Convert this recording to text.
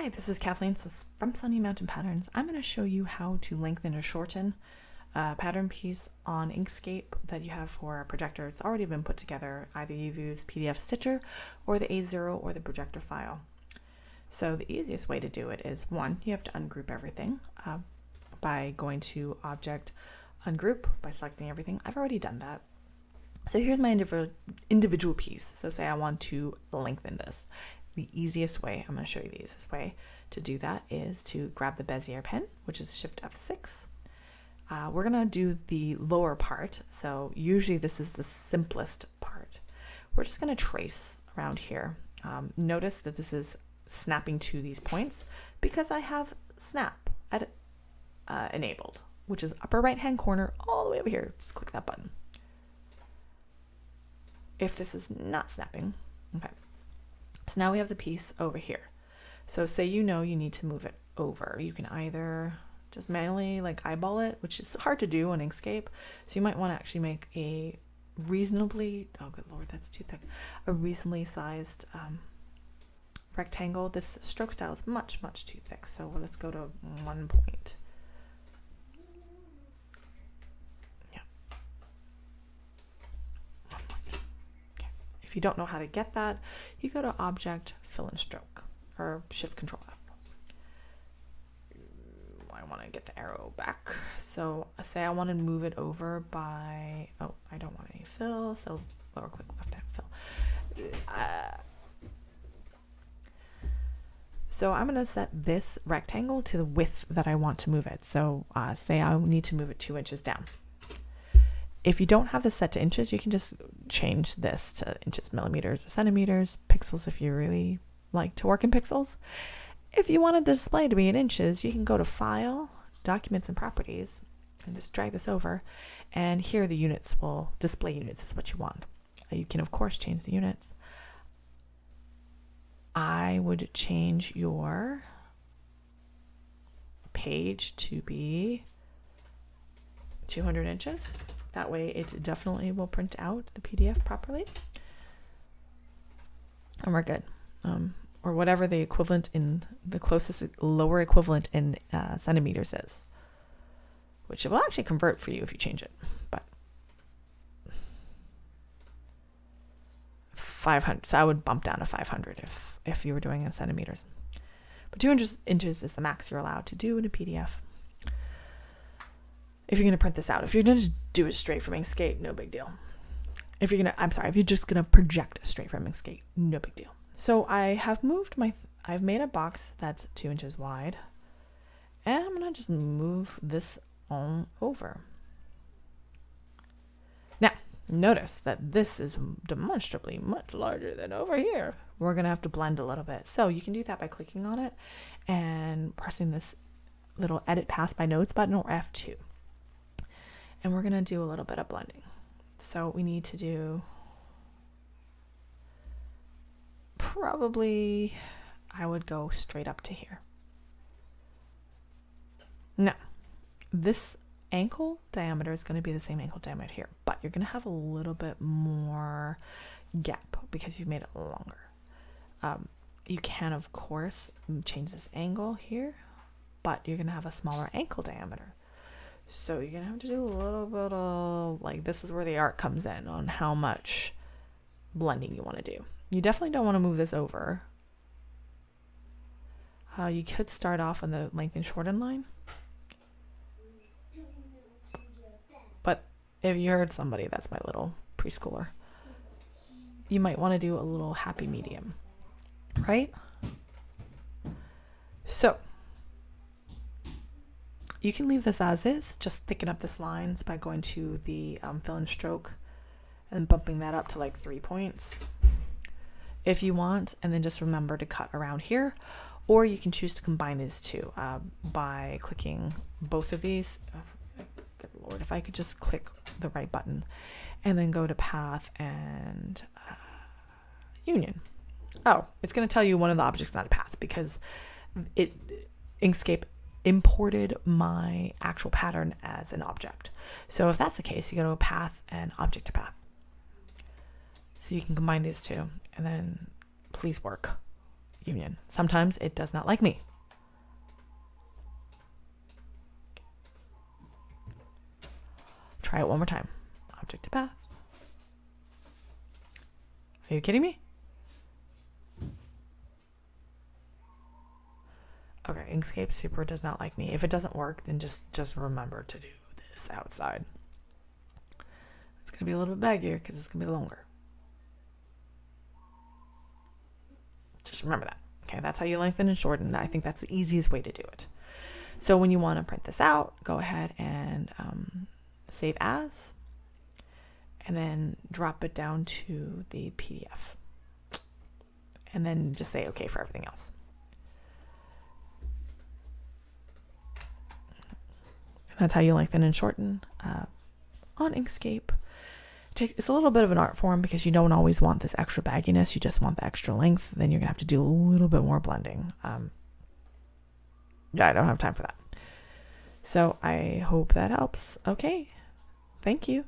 Hi, this is Kathleen from Sunny Mountain Patterns. I'm going to show you how to lengthen or shorten a pattern piece on Inkscape that you have for a projector. It's already been put together. Either you've used PDF Stitcher or the A0 or the projector file. So the easiest way to do it is one, you have to ungroup everything uh, by going to Object, Ungroup by selecting everything. I've already done that. So here's my individual piece. So say I want to lengthen this the easiest way, I'm going to show you the easiest way to do that is to grab the Bezier pen, which is Shift F6. Uh, we're going to do the lower part. So usually this is the simplest part. We're just going to trace around here. Um, notice that this is snapping to these points because I have snap at, uh, enabled, which is upper right hand corner all the way over here. Just click that button. If this is not snapping, okay, so now we have the piece over here. So say you know you need to move it over. You can either just manually like eyeball it, which is hard to do on Inkscape. So you might want to actually make a reasonably, oh good lord, that's too thick, a reasonably sized um, rectangle. This stroke style is much, much too thick. So let's go to one point. If you don't know how to get that, you go to Object, Fill and Stroke, or Shift Control F. I want to get the arrow back. So say I want to move it over by, oh, I don't want any fill, so lower click left hand fill. Uh, so I'm going to set this rectangle to the width that I want to move it. So uh, say I need to move it two inches down. If you don't have this set to inches, you can just change this to inches, millimeters, or centimeters, pixels if you really like to work in pixels. If you want the display to be in inches, you can go to File, Documents and Properties, and just drag this over. And here the units will, display units is what you want. Uh, you can, of course, change the units. I would change your page to be 200 inches. That way it definitely will print out the PDF properly. And we're good. Um, or whatever the equivalent in the closest lower equivalent in uh, centimeters is, which it will actually convert for you if you change it. But 500, so I would bump down to 500 if if you were doing in centimeters. But 200 inches is the max you're allowed to do in a PDF if you're going to print this out. If you're going to do it straight from Inkscape, no big deal. If you're going to, I'm sorry, if you're just going to project straight from Inkscape, no big deal. So I have moved my, I've made a box that's two inches wide. And I'm going to just move this on over. Now, notice that this is demonstrably much larger than over here. We're going to have to blend a little bit. So you can do that by clicking on it and pressing this little edit paths by nodes button or F2 and we're to do a little bit of blending. So we need to do probably, I would go straight up to here. Now, this ankle diameter is to be the same ankle diameter here, but you're to have a little bit more gap because you've made it longer. Um, you can, of course, change this angle here, but you're to have a smaller ankle diameter. So you're gonna have to do a little bit of like this is where the art comes in on how much blending you want to do. You definitely don't want to move this over. Uh, you could start off on the length and shorten line. But if you heard somebody, that's my little preschooler. You might want to do a little happy medium, right? So you can leave this as is, just thicken up this lines by going to the um, fill and stroke and bumping that up to like three points if you want, and then just remember to cut around here. Or you can choose to combine these two uh, by clicking both of these. Good lord, if I could just click the right button and then go to path and uh, union. Oh, it's going to tell you one of the objects not a path because it Inkscape imported my actual pattern as an object. So if that's the case, you go to a path and object to path. So you can combine these two and then please work. union. Sometimes it does not like me. Try it one more time. Object to path. Are you kidding me? Super does not like me. If it doesn't work, then just just remember to do this outside. It's gonna be a little bit baggier because it's gonna be longer. Just remember that. Okay, that's how you lengthen and shorten. I think that's the easiest way to do it. So when you want to print this out, go ahead and um, save as, and then drop it down to the PDF. And then just say okay for everything else. That's how you lengthen and shorten uh, on Inkscape. It's a little bit of an art form because you don't always want this extra bagginess. You just want the extra length. Then you're going to have to do a little bit more blending. Um, yeah, I don't have time for that. So I hope that helps. Okay. Thank you.